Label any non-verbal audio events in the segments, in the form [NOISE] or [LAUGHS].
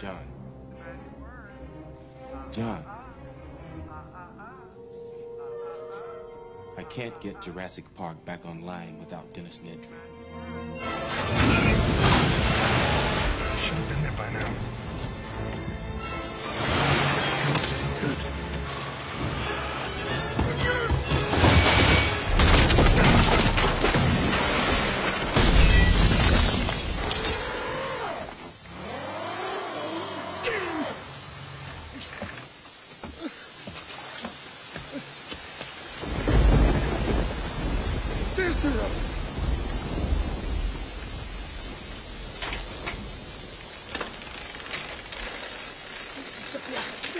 John. John. I can't get Jurassic Park back online without Dennis Nedry.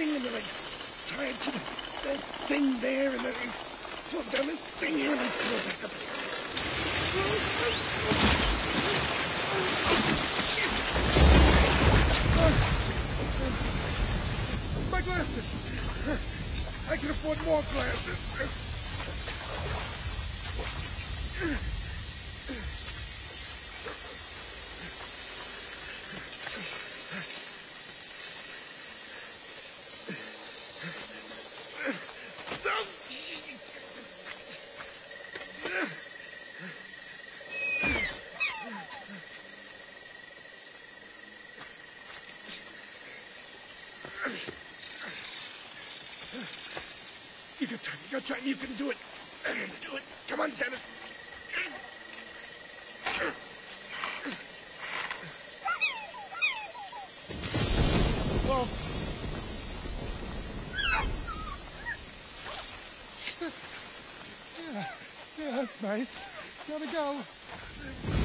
Thing, and then I tie it to the, that thing there, and then I pull down this thing here, and I pull it back up. My glasses! I can afford more glasses. You got time, you got time, you can do it. Do it. Come on, Dennis. Whoa. [LAUGHS] Yeah, yeah, that's nice. Gotta go.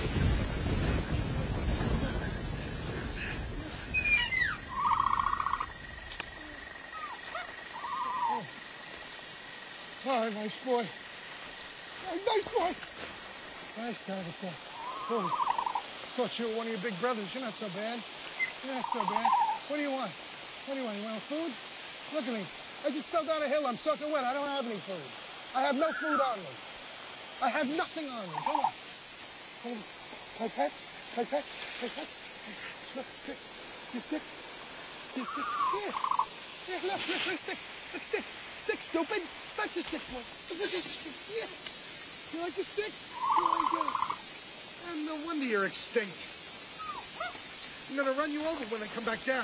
Oh, nice boy. Nice boy. Nice, Dennis. Oh, thought you were one of your big brothers. You're not so bad. You're not so bad. What do you want? What do you want? You want food? Look at me. I just fell down a hill. I'm soaking wet. I don't have any food. I have no food on me. I have nothing on me. Come on. Come on. Play pets? Play pets? Play pets? Look. You stick? See stick? Yeah. Yeah, look, look, look, stick. Look, stick. Stick, stupid. That's a stick, boy. Yeah. You like the stick? You like it? And no wonder you're extinct. I'm gonna run you over when I come back down.